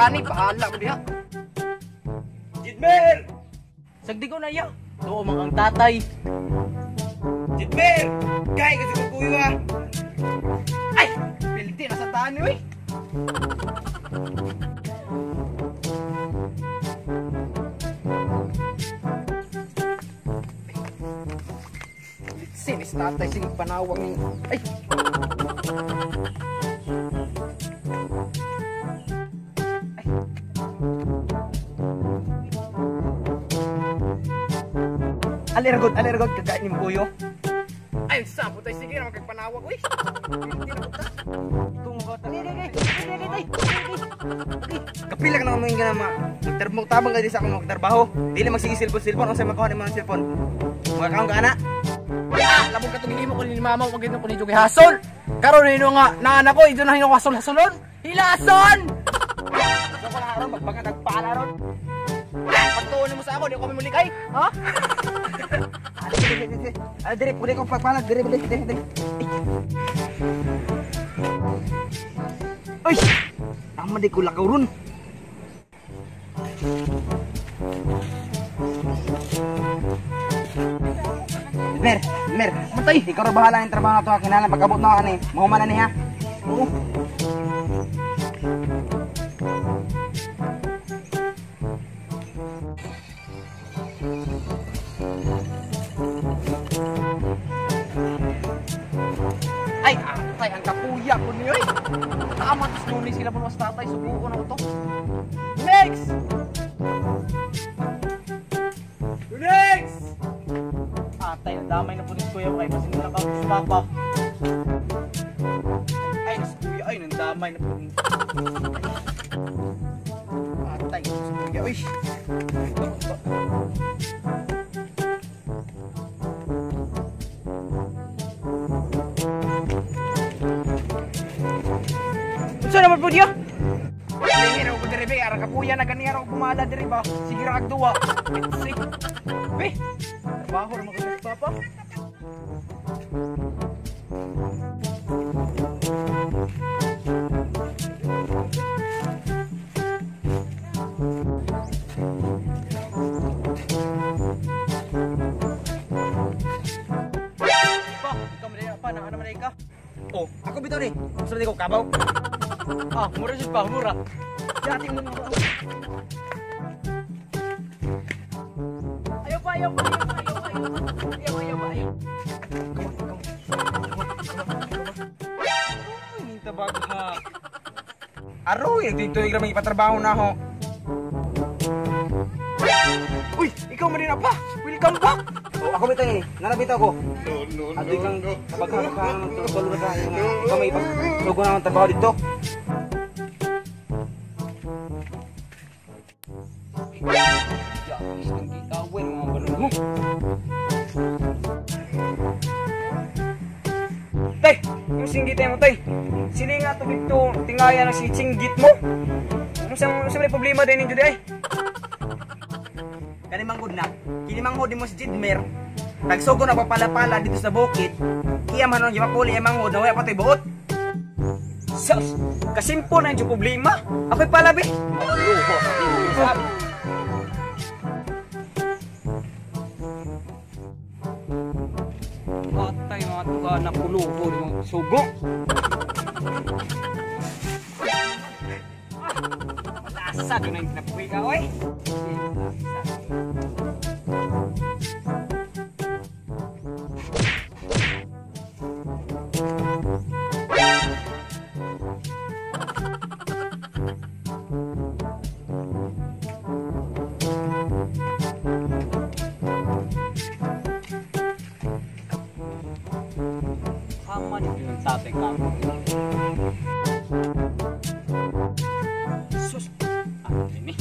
tani, bahala mo diha. Jidmer! Sagdi ko na iya. Tuo mang ang tatay. Jidmer! Kaya kasi kukuyo ah! Ay, pilti na sa tani, oy. Sinis tatay sing panawang ni. Ay. Alergod, alergod, kakain yung buyo. Ay, sapo tayo, sige naman kagpanawag, uy. Na. Tungo ta. Gay, gay, gay, gay. Kapila ka naman nga naman. Nagtarbong tabang ka di sa akong magtrabaho. Dili magsigisilpon-silpon o sa makuha ni mga silpon. Mga kaong ka ana. Ah, labog ka tumilimo ko ni mama, wag ito ko ni Jogi Hasol. Karon nino nga, na anak ko, ito na hino hasol hasolon. Hilason! Sa ko na ron, Pagtuon mo sa ako, di ko kami mulikay. Ha? Ah, dire, pwede kong pagpalag. Dire, dire, dire, dire. Uy! Tama di ko lakaw ron. Mer, Mer, matay. Ikaw na bahala yung trabaho na to. Kinalang pag-abot na ako ni. Mahuma na niya. Oo. Tama, tas nuni sila mas tatay, subuko na ko to. Next! Next! Atay, nadamay na po ni Kuya kay masin na ka sa papa. Ay, nas Kuya, ay, nandamay na po ni. Nas Kuya, uy. Saan naman po niya? Hindi na ako diri be, arang kapuya na ganyan ako bumala diri ba? Sige ra agduwa. Be. Trabaho ra mga papa. Pa, mo pa na ano man ka? Oh, ako bitaw ni. Gusto ko kabaw. Ah, mura jud pa, mura. Dating mo mga Ayaw pa, ayaw pa, ayaw pa, ayaw pa, ayaw pa, ayaw, pa, ayaw. Ay, tabag ha. Aroy, dito yung may ipatrabaho na ako. Uy, ikaw man din pa. Welcome back. Oh, ako bitaw ni. Nalabitaw ko. Adoy kang pagkakang ka tulog sa yung ikaw may ipaglugo na ang trabaho dito. Tay, yung singgit mo tay. Sili nga to dito tingaya ng si singgit mo. Ano sa sa may problema din ninyo di ay? Kani manggod na. Kini manghod mo si Jidmer. Tagsugo na papala-pala dito sa bukid. Iya man ang gipapuli ang manghod na wala pa tay buot. Sus, kasimpo na yung problema. Ako'y palabi. Luho, sabi. Mga tuga na puluho, mga sugo. Lasa ko na yung kinapuwi ka, oy. Yung tatay ka. Sus, ano ini?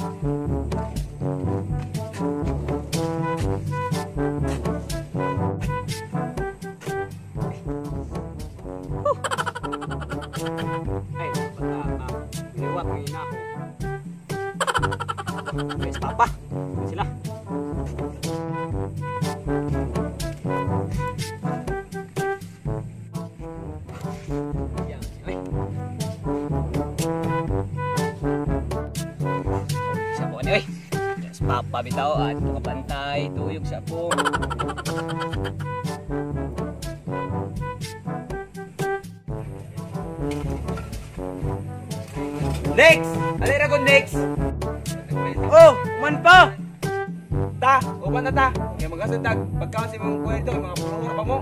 Ay, bata na. Iniwat ngayon na ako. Guys, papa. Yes, papa bitaw at kapantay, tuyog sa po. Next! Alira ko next! Oh, man pa! Ta, upan na ta. Kaya mag-asad tag, pagkaon si mong kwento, mga pulungan pa mo.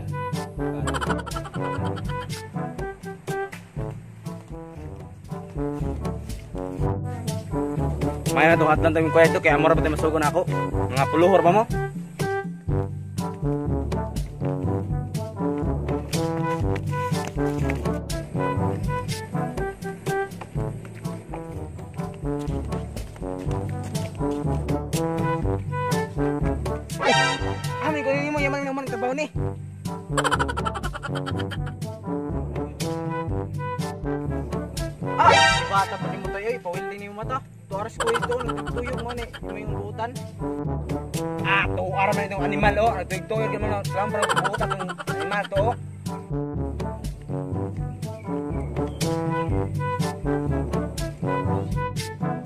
May na tuhat lang tayong kwento, kaya mura pa tayo masugo na ako. Mga puluhor pa mo. Amin ko yun mo, yaman naman ang trabaho ni. Ah, bata pa ni mo tayo, ipawil din yung mata. Tuaras ko ito, nagtuyog mo ni, may yung butan. Ah, araw na itong animal oh. Nagtuyog ka man lang para bubuta itong animal to oh.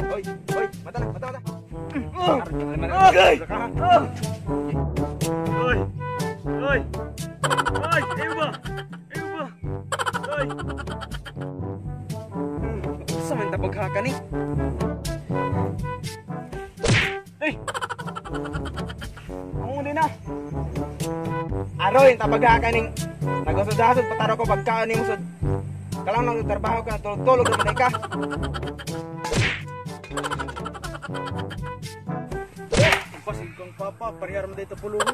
Oy, oy, mata na, mata, mata. Okay! Oy, oy, oy, ayaw ba? Ayaw ba? Oy. Sa man tabaghaka ni. Aroy, tabaghaka ning nagusod-hasod pataro ko pagkaon ni musod. Kalang nang trabaho ka, tulog-tulog na ka. Pasig kang papa, parihar mo dito puluhan.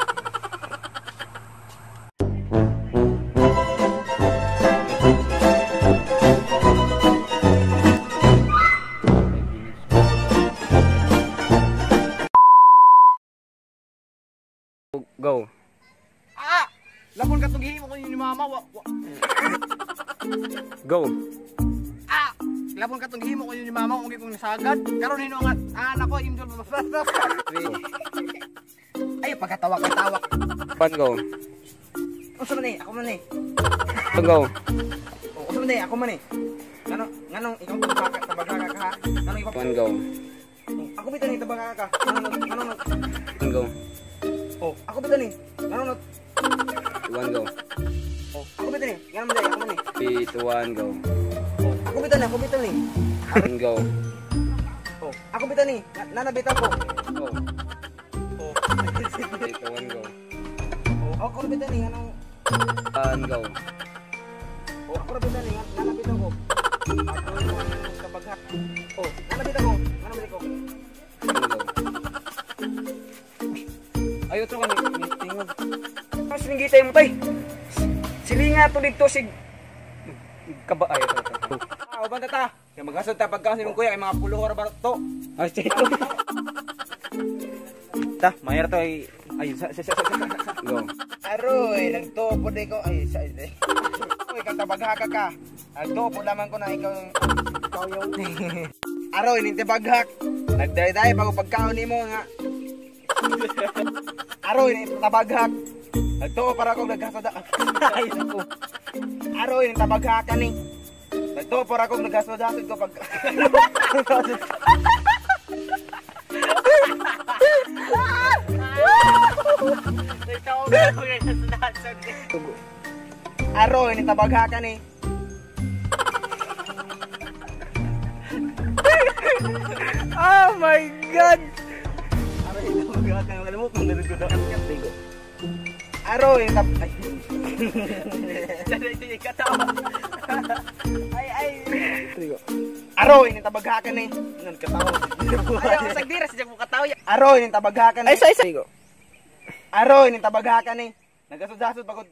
Go. Labon ka tugihin mo ni mama. Wa, wa. Go. Ah! Labon ka tugihin mo ko ni mama kung kong nasagad. Karon hino nga anak ko imdol. Ay pagkatawak katawak. One go. Unsa man eh? Ako man eh. Two go. Unsa man eh? Ako man eh. Ngano nganong ikaw tabaka tabaka ka ha? Nganong ikaw One go. Ako bitan ni tabaka ka. Nganong nganong One go. Oh, ako bitan ni. Nganong One go. Oh, ako bitan ni. Nganong man ako man eh. Two, one, go. Oh, ako bitan ni, ako bitan ni. One go. Oh, ako bitan ni. Nanabitan ko. Go. Oh. Three, two, one, go. Oh, ako bitan ni nganong One go. Oh, ako bitan ni, nanabitan ko. Ako yung tabagha. Oh, nanabitan ko. Nanabitan ko. Sinigitay mo tay. Silinga to dito sig kaba ay. Ah, uban ta. Kaya maghasad ta pagkaon mong kuya kay mga puluhor ba to. Ay, sige. Ta, mayar to ay ay sa sa sa sa. Go. Aroy, nagtopo di ko. Ay, sa ay. Uy, kang tabagha ka ka. Nagtopo lamang ko na ikaw ikaw yung Aroy, ning tabaghak. Nagday-day bago pagkaon nimo nga. Aroy, ning tabaghak. Nagtuo para ako naghasada. Ay, naku. Aroy, ning tabaghak ka ni. Nagtuo para ako naghasada ko pag Ikaw ba ko yung nasasad? Aroy, ning tabagha ka ni. Oh my god. Aroy, ning tabagha ka ni. Alam mo kung nanood ko Aroy, ning tab... Ay. Dali, katawa. Ay, ay. Aroy, ning tabagha ka ni. Nan katawa. Ayaw, sagdira sa mo katawa. Aroy, ning tabagha ka ni. Ay, sa isa. Go. Aroy, ning tabagha ka ni. Nagasod-dasod pagod